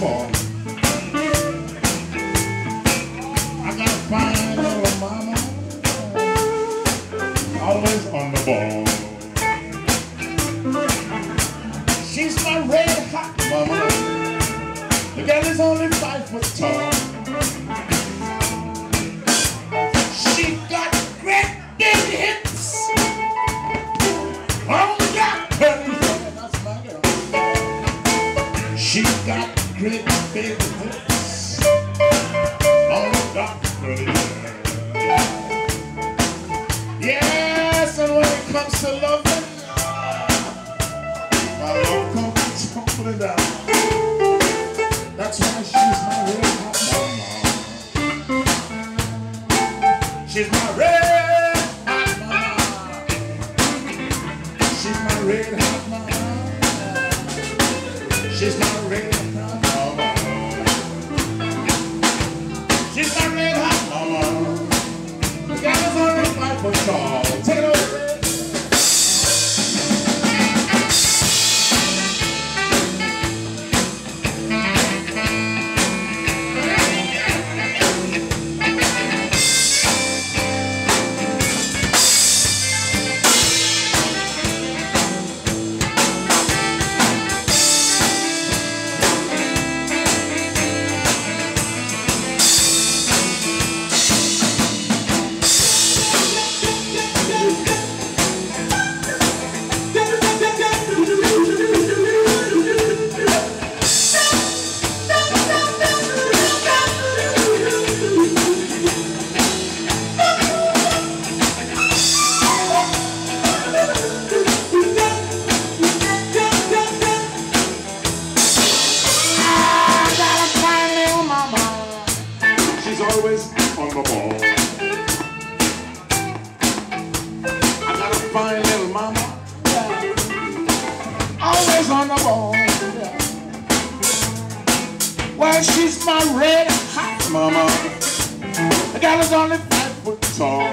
ball. I got a fine little mama, always on the ball. She's my red hot mama. The girl is only five foot tall. She got great big hips. Oh, yeah. She got Yes, and when it comes to loving, my love comes. That's why she's my red hot mama. She's my red hot mama. She's my red hot mama. She's my ball. I got a fine little mama. Always on the ball. Well, she's my red hot mama. The is only five foot tall.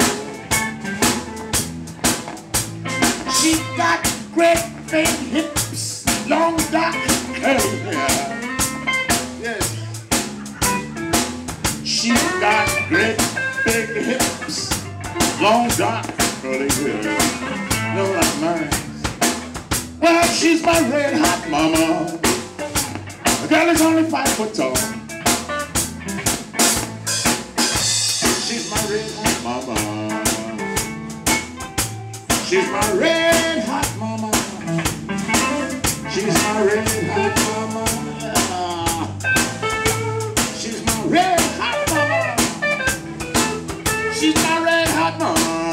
She got great big hips, long dark hair. Big hips, long dark curly hair. No, that's nice. Well, she's my red hot mama. The girl is only five foot tall. She's my red hot mama. She's my red hot mama. She's my red She's my red hot mama.